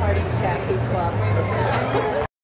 Party Chappie Club.